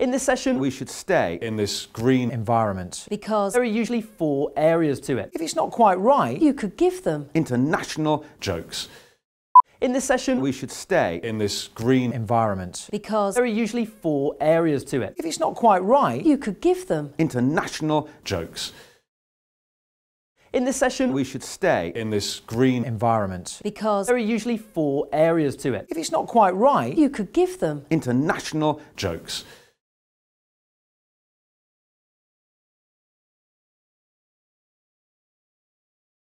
In this session, we should stay in this green environment. Because There are usually four areas to it. If it's not quite right, you could give them. International. jokes. In this session, we should stay. In this green environment. Because There are usually four areas to it. If it's not quite right, you could give them. International. jokes. In this session, we should stay. In this green environment. Because There are usually four areas to it. If it's not quite right, you could give them. International. jokes.